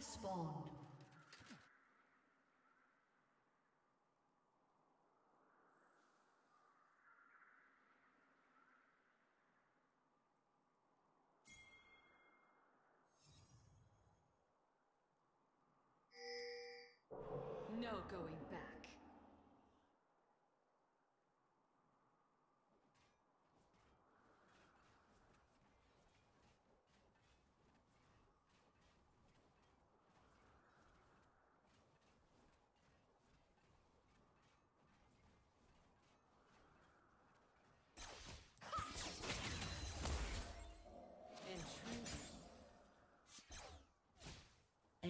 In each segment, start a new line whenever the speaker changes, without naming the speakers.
Have spawned.
No going back.
An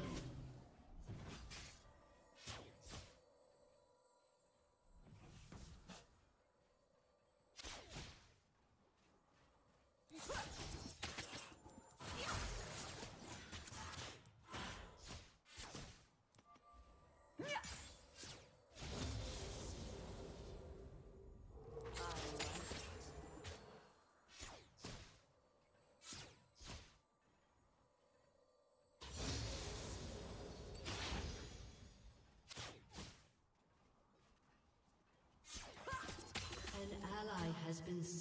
Been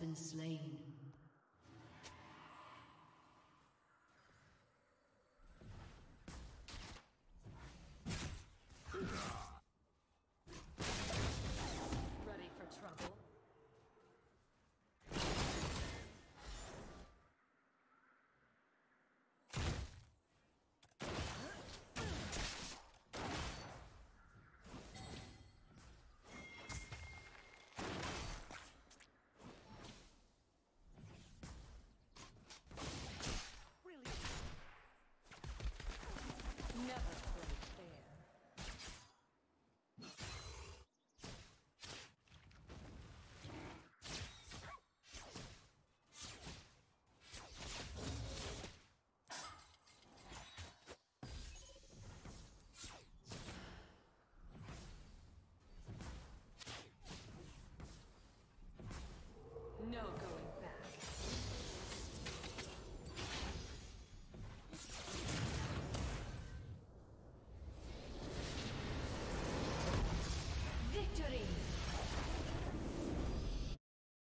Been slain.